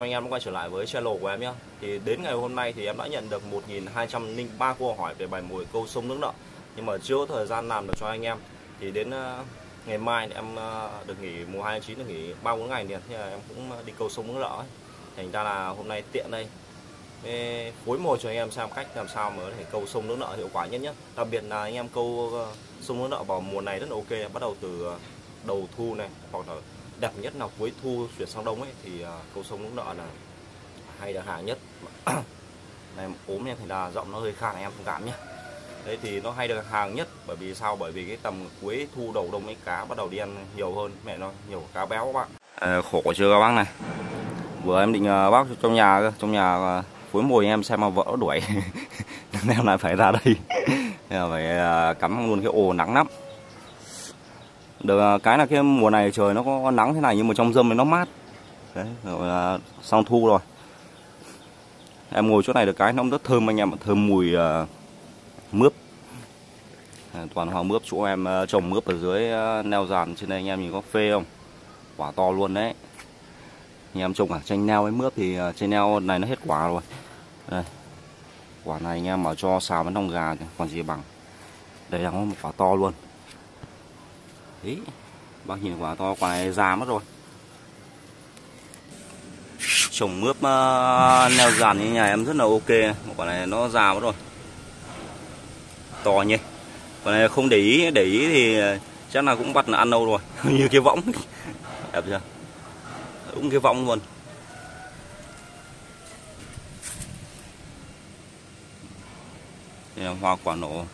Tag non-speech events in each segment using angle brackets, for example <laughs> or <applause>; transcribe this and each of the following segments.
anh em quay trở lại với channel của em nhé thì đến ngày hôm nay thì em đã nhận được 1203 câu hỏi về bài mồi câu sông nước nợ. Nhưng mà chưa có thời gian làm được cho anh em. Thì đến ờ, ngày mai thì em ờ, được nghỉ, mùa 29 được nghỉ ba bốn ngày liền. Thì em cũng đi câu sông nước nợ ấy. thành ra là hôm nay tiện đây. Phối mồi cho anh em xem cách làm sao mà có thể câu sông nước nợ hiệu quả nhất nhé đặc biệt là anh em câu ờ, sông nước nợ vào mùa này rất là ok. Bắt đầu từ đầu thu này, hoặc là đẹp nhất là cuối thu chuyển sang đông ấy thì à, câu sông lúc nợ là hay là hàng nhất. <clears throat> Này ốm nha thì là giọng nó hơi khàn em thông cảm nhé đấy thì nó hay được hàng nhất bởi vì sao? Bởi vì cái tầm cuối thu đầu đông ấy cá bắt đầu đi ăn nhiều hơn. Mẹ nó nhiều cá béo các bạn. À, khổ chưa các bác này? Vừa em định à, bác trong nhà cơ trong nhà à, cuối mùi em xem mà vợ đuổi. Nên <laughs> em lại phải ra đây. Phải cắm luôn cái ồ nắng lắm được à, cái là cái mùa này trời nó có nắng thế này nhưng mà trong dâm nó mát. Đấy rồi là xong thu rồi. Em ngồi chỗ này được cái nó rất thơm anh em thơm mùi uh, mướp. À, toàn hoa mướp chỗ em uh, trồng mướp ở dưới uh, neo giàn trên đây anh em nhìn có phê không? Quả to luôn đấy. Anh em trồng cả chanh neo với mướp thì uh, chanh neo này nó hết quả rồi. Đây quả này anh em mà cho xào với nòng gà còn gì bằng. Đây là một quả to luôn. Đấy, bác nhìn quả to quả này già mất rồi. Trồng mướp uh, neo giàn như nhà em rất là ok. Quả này nó già mất rồi. To nhỉ. Quả này không để ý để ý thì chắc là cũng bắt là ăn đâu rồi. <laughs> Như cái võng. Đẹp chưa? Cũng cái võng luôn. Hoa quả nổ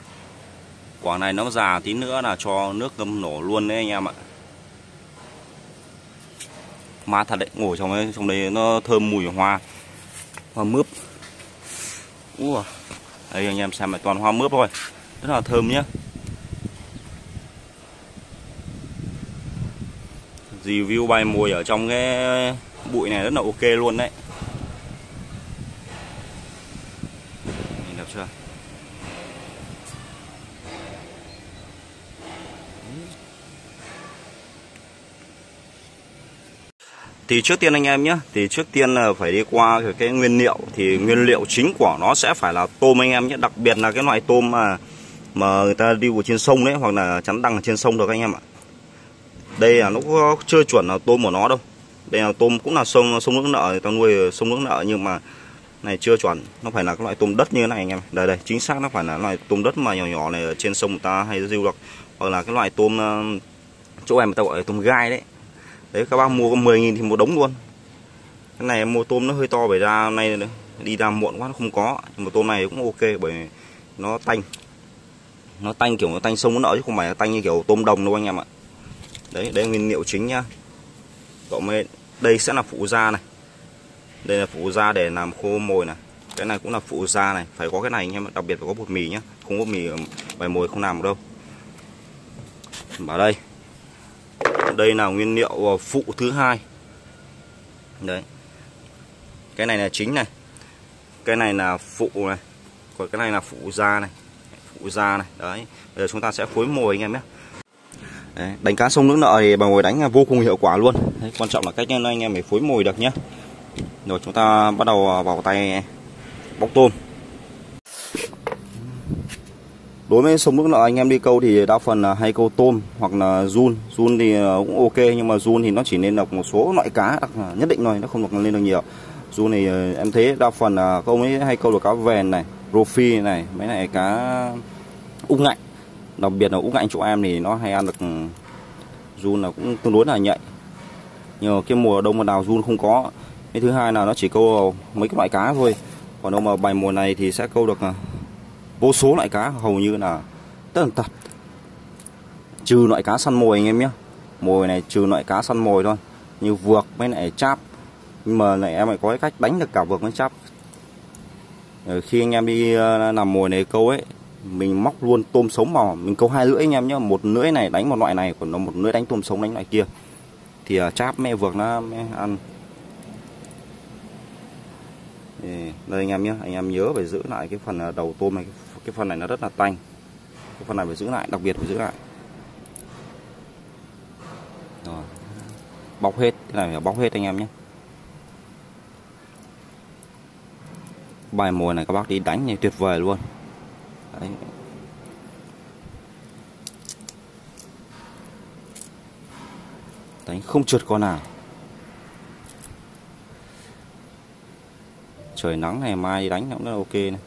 quả này nó già tí nữa là cho nước ngâm nổ luôn đấy anh em ạ. Mát thật đấy ngồi trong đấy trong đấy nó thơm mùi hoa hoa mướp. Ua, đây anh em xem lại toàn hoa mướp thôi rất là thơm nhá. Review bay mùi ở trong cái bụi này rất là ok luôn đấy. Nhìn đẹp chưa? Thì trước tiên anh em nhé thì trước tiên là phải đi qua cái, nguyên liệu. Thì nguyên liệu chính của nó sẽ phải là tôm anh em nhé. Đặc biệt là cái loại tôm mà mà người ta đi trên sông đấy hoặc là chắn đằng trên sông được anh em ạ. Đây là nó có chưa chuẩn là tôm của nó đâu. Đây là tôm cũng là sông sông nước nợ người ta nuôi sông nước nợ nhưng mà này chưa chuẩn. Nó phải là cái loại tôm đất như thế này anh em. Đây đây chính xác nó phải là loại tôm đất mà nhỏ nhỏ này ở trên sông người ta hay diêu được hoặc là cái loại tôm ờ, chỗ em người ta gọi là tôm gai đấy. Đấy, các bác mua có 10.000 thì một đống luôn. Cái này mua tôm nó hơi to bởi ra nay đi ra muộn quá nó không có. Nhưng mà tôm này cũng ok bởi nó tanh. Nó tanh kiểu nó tanh sông nó nở chứ không phải là tanh như kiểu tôm đồng đâu anh em ạ. Đấy, đây nguyên liệu chính nhá. Cộng lên đây sẽ là phụ da này. Đây là phụ da để làm khô mồi này. Cái này cũng là phụ da này. Phải có cái này anh em đặc biệt phải có bột mì nhá. Không có mì bài mồi không làm được đâu vào đây. Đây là nguyên liệu ờ, phụ thứ hai. Đấy. Cái này là chính này. Cái này là phụ này. Còn cái này là phụ da này. Phụ da này. Đấy. Bây giờ chúng ta sẽ phối mồi anh em nhé. Đấy, đánh cá sông nước nợ thì bằng mồi đánh vô cùng hiệu quả luôn. Đấy, quan trọng là cách anh em phải phối mồi được nhé. Rồi chúng ta bắt đầu ờ, vào tay bóc tôm. Đối với sông nước nợ anh em đi câu thì đa phần là hay câu tôm hoặc là run. Run thì ờ, cũng ok nhưng mà run thì nó chỉ nên đọc một số loại cá ờ, nhất định thôi, nó không được lên được nhiều. Run thì ờ, em thấy đa phần là câu ấy hay câu được cá vèn này, rô phi này, mấy này cá úc ngạnh. Đặc biệt là úc ngạnh chỗ em thì nó hay ăn được ừ, run là cũng tương đối là nhạy. Nhưng mà cái mùa đông mà đào run không có. Cái thứ hai là nó chỉ câu mấy cái loại cá thôi. Còn đâu mà bài mùa này thì sẽ câu được vô số loại cá hầu như là tất tần tật trừ loại cá săn mồi anh em nhé. Mồi này trừ loại cá săn mồi thôi, như vượt với lại cháp. Nhưng mà lại em lại có cái cách đánh được cả vượt với cháp. Khi anh em đi ờ, làm mồi này câu ấy, mình móc luôn tôm sống vào, mình câu hai lưỡi anh em nhé. Một lưỡi này đánh một loại này, còn nó một lưỡi đánh tôm sống đánh loại kia. Thì ờ, cháp mẹ vượt nó mẹ ăn đây anh em nhé, anh em nhớ phải giữ lại cái phần à, đầu tôm này. Cái phần này nó rất là tanh. Cái phần này phải giữ lại, đặc biệt phải giữ lại. Rồi. Bóc hết, cái này phải bóc hết anh em nhé. Bài mồi này các bác đi đánh này tuyệt vời luôn. Đấy. đánh không trượt con nào. Trời nắng này mai đi đánh cũng rất là ok này.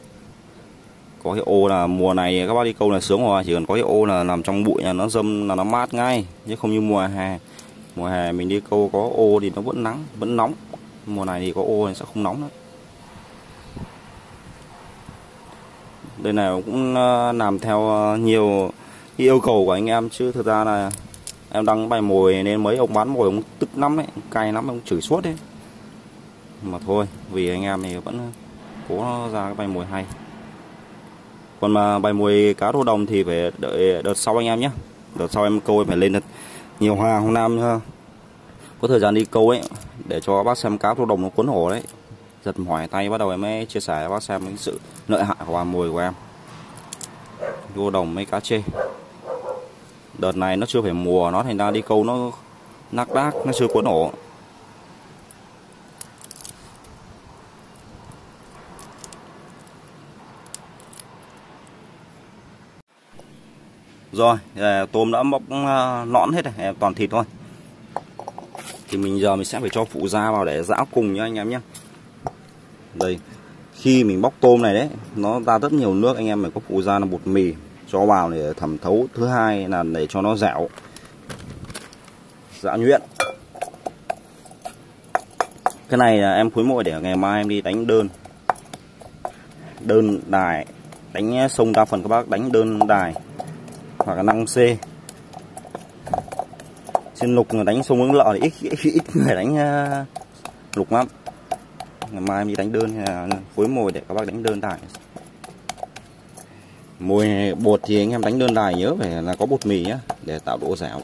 Có cái ô là mùa này các bác đi câu là sướng rồi, chỉ cần có cái ô là nằm trong bụi là nó dâm, là nó mát ngay, chứ không như mùa hè. Mùa hè mình đi câu có ô thì nó vẫn nắng, vẫn nóng. Mùa này thì có ô thì sẽ không nóng nữa. Đây này cũng ờ, làm theo ờ, nhiều yêu cầu của anh em, chứ thực ra là em đăng bài mồi nên mấy ông bán mồi ông tức lắm ấy, cay lắm ông chửi suốt đấy mà thôi, vì anh em thì vẫn cố ra cái bài mồi hay. Còn mà bài mồi cá rô đồng thì phải đợi đợt sau anh em nhé. Đợt sau em câu em phải lên được nhiều hàng hôm nam nữa có thời gian đi câu ấy, để cho bác xem cá rô đồng nó cuốn hổ đấy. Giật mỏi tay, bắt đầu em mới chia sẻ cho bác xem cái sự lợi hại của bài mồi của em. Rô đồng mấy cá chê. Đợt này nó chưa phải mùa, nó thành ra đi câu nó nắc đác, nó chưa cuốn ổ rồi ờ, tôm đã bóc ờ, nõn hết rồi ờ, toàn thịt thôi. Thì mình giờ mình sẽ phải cho phụ da vào để giã cùng nhá anh em nhé. Đây, khi mình bóc tôm này đấy, nó ra rất nhiều nước, anh em phải có phụ da là bột mì cho vào để thẩm thấu. Thứ hai là để cho nó dẻo. Dạ nhuyễn. Cái này là em phối mỗi để ngày mai em đi đánh đơn. Đơn đài, đánh sông đa phần các bác, đánh đơn đài hoặc là năng C trên lục người đánh sông ứng lợ thì ít, ít, ít người đánh uh, lục lắm. Ngày mai em đi đánh đơn là phối mồi để các bác đánh đơn đài mồi bột thì anh em đánh đơn đài nhớ phải là có bột mì nhá để tạo độ dẻo.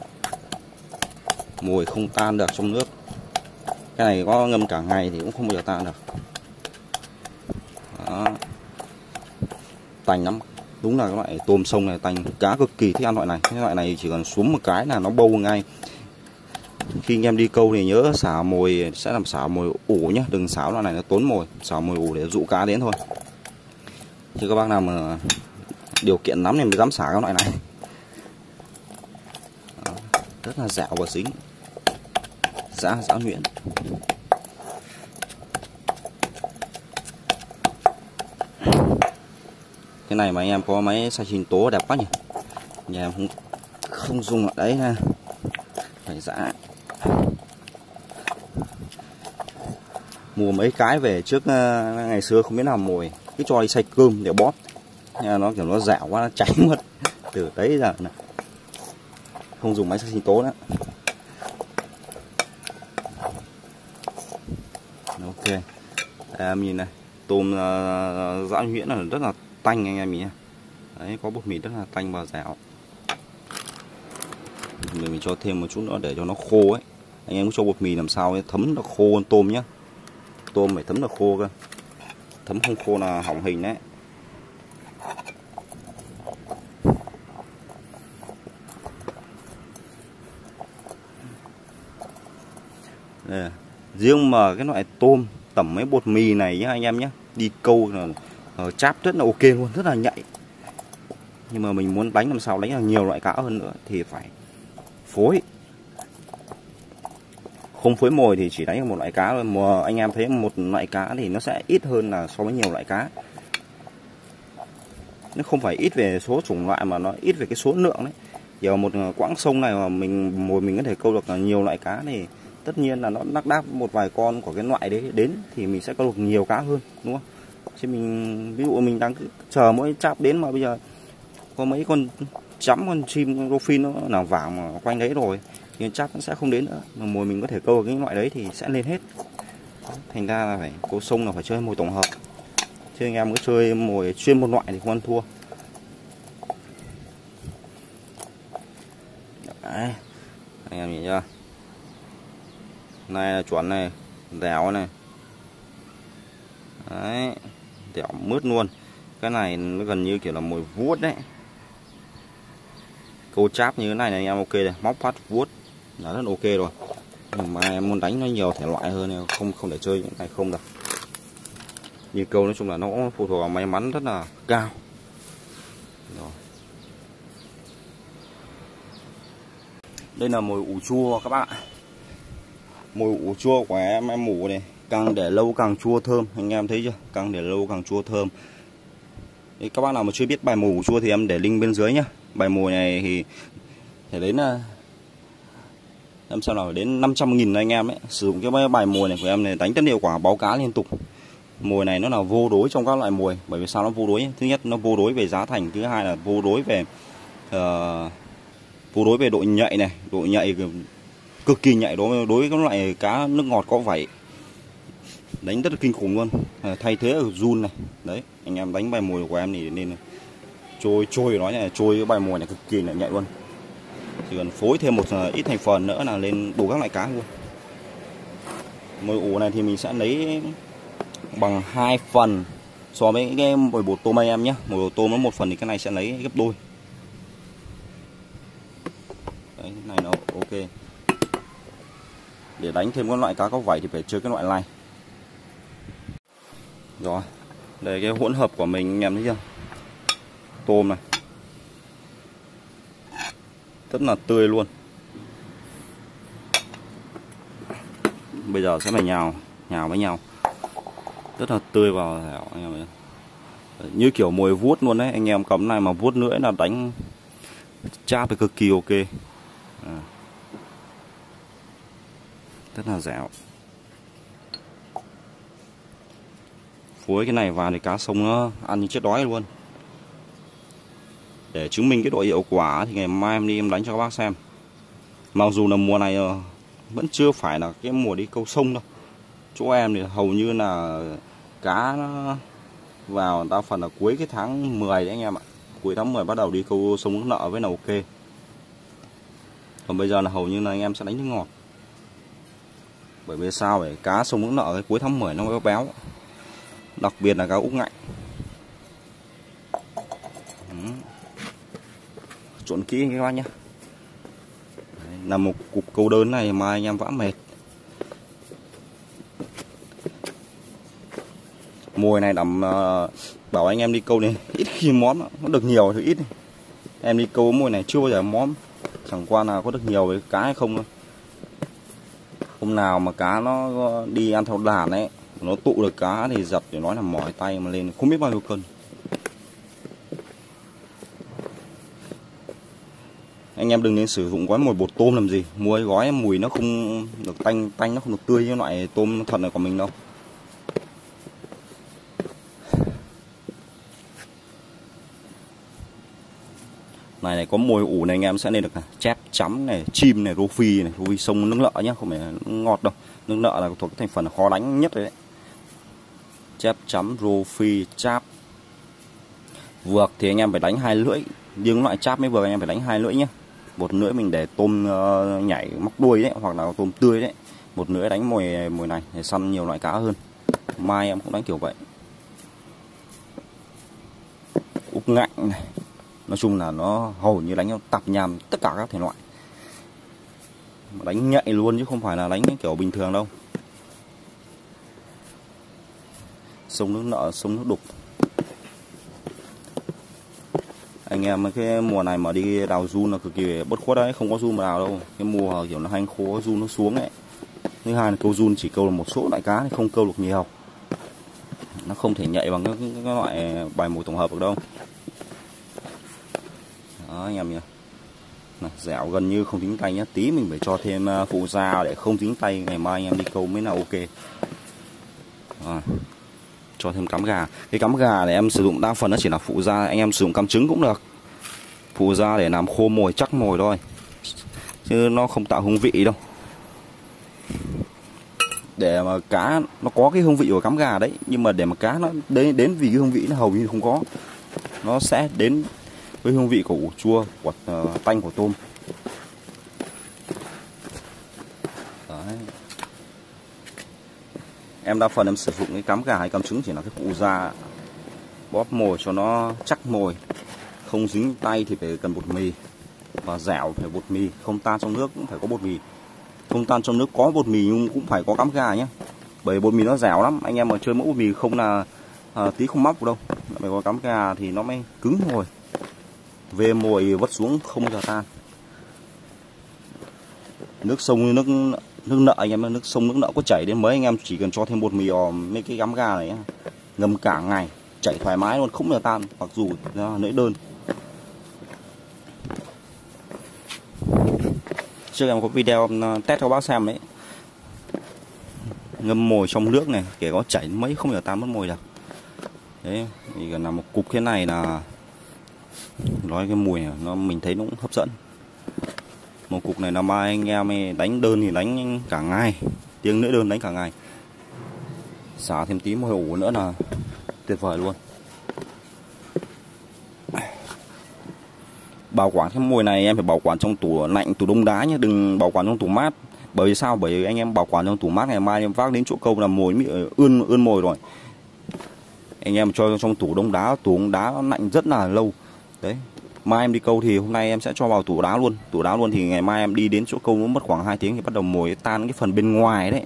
Mùi không tan được trong nước. Cái này có ngâm cả ngày thì cũng không bao giờ tan được. Đó. tành lắm đúng là cái loại tôm sông này tanh cá cực kỳ thích ăn loại này. Cái loại này chỉ cần xuống một cái là nó bâu ngay. Khi anh em đi câu thì nhớ xả mồi sẽ làm xả mồi ủ nhá. Đừng xả loại này nó tốn mồi xả mồi ủ để dụ cá đến thôi. Chứ các bác nào mà điều kiện lắm thì mới dám xả các loại này. Đó, rất là dẻo và dính giã giã nhuyễn. Cái này mà anh em có máy xay sinh tố đẹp quá nhỉ? Nhà em không không dùng ở đấy ha. Phải dã. Mua mấy cái về trước ờ, ngày xưa không biết làm mồi cứ cho đi xay cơm để bóp. Nó kiểu nó dẻo quá nó cháy <laughs> mất. Từ đấy giờ này. Không dùng máy xay sinh tố nữa. Ok. Em nhìn này. Tôm uh, dã nhuyễn là rất là tanh anh em nhé. Đấy có bột mì rất là tanh và dẻo. Mình, mình cho thêm một chút nữa để cho nó khô ấy. Anh em cứ cho bột mì làm sao ấy, thấm được khô hơn tôm nhé. tôm phải thấm được khô cơ. Thấm không khô là hỏng hình đấy. Đây, riêng mà cái loại tôm tẩm mấy bột mì này nhá anh em nhé. Đi câu là Ờ, cháp rất là ok luôn, rất là nhạy. Nhưng mà mình muốn đánh làm sao đánh là nhiều loại cá hơn nữa thì phải phối. Không phối mồi thì chỉ đánh được một loại cá thôi. Mà anh em thấy một loại cá thì nó sẽ ít hơn là so với nhiều loại cá. Nó không phải ít về số chủng loại mà nó ít về cái số lượng đấy. Giờ một ờ, quãng sông này mà mình, mồi mình có thể câu được là nhiều loại cá thì tất nhiên là nó đắc đáp một vài con của cái loại đấy đến thì mình sẽ câu được nhiều cá hơn, đúng không? Chứ mình, ví dụ mình đang chờ mỗi cháp đến mà bây giờ có mấy con chấm, con chim, con rô phin nó nào vàng mà quanh đấy rồi, thì cháp nó sẽ không đến nữa. Mà mồi mình có thể câu cái loại đấy thì sẽ lên hết. Thành ra là phải cô sông là phải chơi mồi tổng hợp. Chứ anh em cứ chơi mồi chuyên một loại thì không ăn thua. Đấy, anh em nhìn chưa? Này là chuẩn này dẻo này. Đấy tẹo mướt luôn. Cái này nó gần như kiểu là mồi vuốt đấy. Câu cháp như thế này, này anh em ok đây. Móc phát vuốt là rất ok rồi. Nhưng mà em muốn đánh nó nhiều thể loại hơn không không để chơi những này không được. Như câu nói chung là nó phụ thuộc vào may mắn rất là cao. Rồi. đây là mồi ủ chua các bạn mồi ủ chua của em em mủ này càng để lâu càng chua thơm. Anh em thấy chưa? Càng để lâu càng chua thơm. Đấy, các bạn nào mà chưa biết bài mồi chua thì em để link bên dưới nhá. Bài mồi này thì phải à, đến năm em nào đến 500 nghìn anh em ấy. Sử dụng cái bài mồi này của em này đánh tất hiệu quả báo cá liên tục. Mồi này nó là vô đối trong các loại mồi bởi vì sao nó vô đối thứ nhất nó vô đối về giá thành thứ hai là vô đối về uh, vô đối về độ nhạy này. Độ nhạy cực kỳ nhạy đối đối với các loại cá nước ngọt có vảy đánh rất là kinh khủng luôn. À, thay thế ở run này. Đấy anh em đánh bài mồi của em thì nên trôi trôi nói này trôi cái bài mồi này cực kỳ là nhạy luôn. Chỉ cần phối thêm một à, ít thành phần nữa là lên đủ các loại cá luôn. Mồi ủ này thì mình sẽ lấy bằng hai phần so với cái mồi bột tôm anh em nhé. Mồi bột tôm nó một phần thì cái này sẽ lấy gấp đôi. Đấy, cái này nó ok. Để đánh thêm các loại cá có vảy thì phải chơi cái loại này rồi, đây cái hỗn hợp của mình, anh em thấy chưa? Tôm này. Rất là tươi luôn. Bây giờ sẽ phải nhào nhào với nhau. Rất là tươi vào anh em như kiểu mồi vuốt luôn đấy, anh em cấm này mà vuốt nữa là đánh cháp thì cực kỳ ok. À. rất là dẻo. Phối cái này vào thì cá sông nó ăn như chết đói luôn. Để chứng minh cái độ hiệu quả thì ngày mai em đi em đánh cho các bác xem. Mặc dù là mùa này ờ, vẫn chưa phải là cái mùa đi câu sông đâu. Chỗ em thì hầu như là cá nó vào đa phần là cuối cái tháng 10 đấy anh em ạ. Cuối tháng 10 bắt đầu đi câu sông nước nợ với là ok. Còn bây giờ là hầu như là anh em sẽ đánh nước ngọt. Bởi vì sao? Vậy cá sông nước nợ cái cuối tháng 10 nó béo béo đặc biệt là cá úc ngạnh. Chuẩn kỹ các bác nhé là một cục câu đơn này mà anh em vã mệt. Mùi này đầm uh, ờ, bảo anh em đi câu này ít khi món nó được nhiều thì ít em đi câu mùi này chưa bao giờ món. Chẳng qua là có được nhiều với cá hay không thôi. Hôm nào mà cá nó ờ, đi ăn theo đàn ấy nó tụ được cá thì giật để nói là mỏi tay mà lên, không biết bao nhiêu cân. Anh em đừng nên sử dụng gói mồi bột tôm làm gì, mua gói mùi nó không được tanh tanh nó không được tươi như loại tôm thật này của mình đâu. Này này, có mồi ủ này anh em sẽ nên được à? chép chấm này, chim này, rô phi này, rô phi sông nước lợ nhá, không phải ngọt đâu. Nước lợ là thuộc cái thành phần khó đánh nhất đấy chép chấm rô phi cháp. Vượt thì anh em phải đánh hai lưỡi nhưng loại cháp mới vừa anh em phải đánh hai lưỡi nhé. Một lưỡi mình để tôm uh, nhảy móc đuôi đấy hoặc là tôm tươi đấy. Một lưỡi đánh mồi mồi này để săn nhiều loại cá hơn. Mai em cũng đánh kiểu vậy. Úp ngạnh này nói chung là nó hầu như đánh tạp nhàm tất cả các thể loại. Đánh nhạy luôn chứ không phải là đánh kiểu bình thường đâu. Sông nước nợ sông nước đục. Anh em cái mùa này mà đi đào run là cực kỳ bất khuất đấy không có run mà đào đâu. Cái mùa kiểu nó hanh khô run nó xuống ấy. Thứ hai là câu run chỉ câu là một số loại cá thì không câu được nhiều. Nó không thể nhạy bằng các, các loại bài mồi tổng hợp được đâu. Đó anh em nhỉ. Này, dẻo gần như không dính tay nhá. Tí mình phải cho thêm à, phụ da để không dính tay ngày mai anh em đi câu mới là ok. Rồi cho thêm cắm gà. Cái cắm gà này em sử dụng đa phần nó chỉ là phụ da anh em sử dụng cắm trứng cũng được. Phụ da để làm khô mồi chắc mồi thôi. Chứ nó không tạo hương vị đâu. Để mà cá nó có cái hương vị của cắm gà đấy nhưng mà để mà cá nó đến đến vì cái hương vị nó hầu như không có. Nó sẽ đến với hương vị của ủ chua của uh, tanh của tôm. Em đa phần em sử dụng cái cắm gà hay cắm trứng chỉ là cái cụ da. Bóp mồi cho nó chắc mồi không dính tay thì phải cần bột mì và dẻo phải bột mì không tan trong nước cũng phải có bột mì. Không tan trong nước có bột mì nhưng cũng phải có cắm gà nhé. Bởi bột mì nó dẻo lắm anh em mà chơi mẫu bột mì không là à, tí không móc đâu. Phải có cắm gà thì nó mới cứng mồi về mồi vất xuống không bao giờ tan. Nước sông nước nước nợ anh em nước sông nước nợ có chảy đến mấy anh em, chỉ cần cho thêm bột mì ò mấy cái gắm gà này ngâm cả ngày, chảy thoải mái luôn, không bao giờ tan, mặc dù nãy đơn. Trước em có video um, test cho bác xem đấy. Ngâm mồi trong nước này, kể có chảy mấy, không bao giờ tan mất mồi được. Đấy, thì gần là một cục thế này là, nói cái mùi nó mình thấy nó cũng hấp dẫn một cục này là mai anh em đánh đơn thì đánh cả ngày, tiếng nữa đơn đánh cả ngày. Xả thêm tí mồi ủ nữa là tuyệt vời luôn. Bảo quản cái mồi này em phải bảo quản trong tủ lạnh, tủ đông đá nhé đừng bảo quản trong tủ mát. Bởi vì sao? Bởi vì anh em bảo quản trong tủ mát, ngày mai em vác đến chỗ câu là mồi bị ờ, ươn ươn mồi rồi. Anh em cho trong tủ đông đá, tủ đông đá nó lạnh rất là lâu. Đấy mai em đi câu thì hôm nay em sẽ cho vào tủ đá luôn. Tủ đá luôn thì ngày mai em đi đến chỗ câu nó mất khoảng 2 tiếng thì bắt đầu mồi tan cái phần bên ngoài đấy.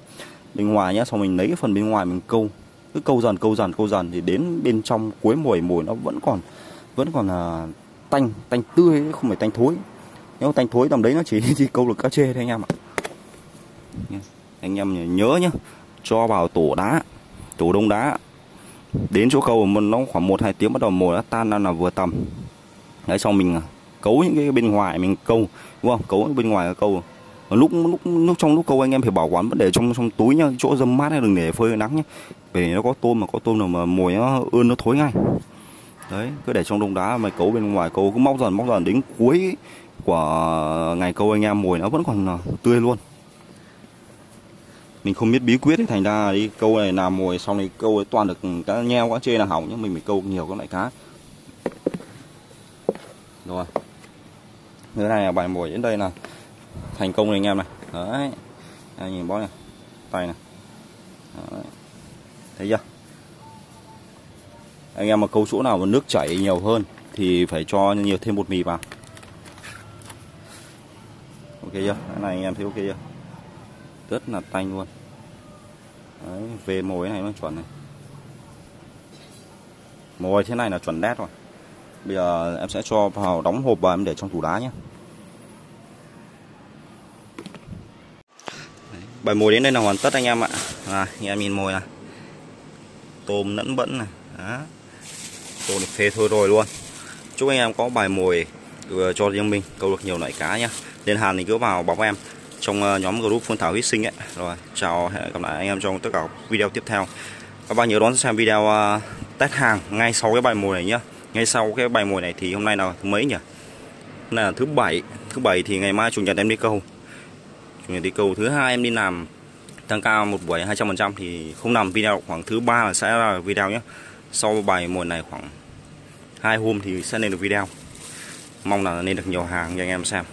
Bên ngoài nhá, xong mình lấy cái phần bên ngoài mình câu. Cứ câu dần câu dần câu dần thì đến bên trong cuối mồi mồi nó vẫn còn vẫn còn là tanh tanh tươi không phải tanh thối. Nếu tanh thối tầm đấy nó chỉ <laughs> đi câu được cá chê thôi anh em ạ. Anh em nhớ nhá, cho vào tổ đá tổ đông đá. Đến chỗ câu mình nó khoảng một hai tiếng bắt đầu mồi nó tan ra là vừa tầm đấy sau mình à, cấu những cái bên ngoài mình câu, đúng không? Cấu bên ngoài câu. Lúc lúc lúc trong lúc câu anh em phải bảo quản vấn đề trong trong túi nhá, chỗ dâm mát đừng để phơi nắng nhé bởi nó có tôm mà, có tôm nào mà mồi nó ươn, nó thối ngay. Đấy, cứ để trong đông đá mày cấu bên ngoài câu, cứ móc dần móc dần đến cuối của ngày câu anh em mồi nó vẫn còn à, tươi luôn. Mình không biết bí quyết thì thành ra đi, câu này làm mồi xong này câu ấy toàn được cá nheo cá chê là hỏng nhưng mình phải câu nhiều các loại cá rồi. Thứ này là bài mồi đến đây là thành công này anh em này. Đấy. Đây, nhìn bó này. Tay này. Đấy. thấy chưa? Anh em mà câu chỗ nào mà nước chảy nhiều hơn thì phải cho nhiều thêm bột mì vào. Ok chưa? Cái này anh em thấy ok chưa? Rất là tanh luôn. Đấy, về mồi này nó chuẩn này. Mồi thế này là chuẩn đét rồi bây giờ em sẽ cho vào đóng hộp và em để trong tủ đá nhé bài mồi đến đây là hoàn tất anh em ạ à, anh em nhìn mồi này tôm lẫn bẫn này Đó. tôm được phê thôi rồi luôn chúc anh em có bài mồi ừ, cho riêng mình câu được nhiều loại cá nhá lên hàng thì cứ vào bóng em trong ờ, nhóm group Phương Thảo Huyết Sinh ấy. Rồi, chào hẹn gặp lại anh em trong tất cả video tiếp theo. Các bạn nhớ đón xem video ờ, test hàng ngay sau cái bài mồi này nhá. Ngay sau cái bài mồi này thì hôm nay là thứ mấy nhỉ? Là thứ bảy. Thứ bảy thì ngày mai chủ nhật em đi câu. Chủ nhật đi câu thứ hai em đi làm tăng cao một buổi 200% thì không làm video khoảng thứ ba là sẽ là video nhé. Sau bài mồi này khoảng hai hôm thì sẽ lên được video. Mong là lên được nhiều hàng cho anh em xem.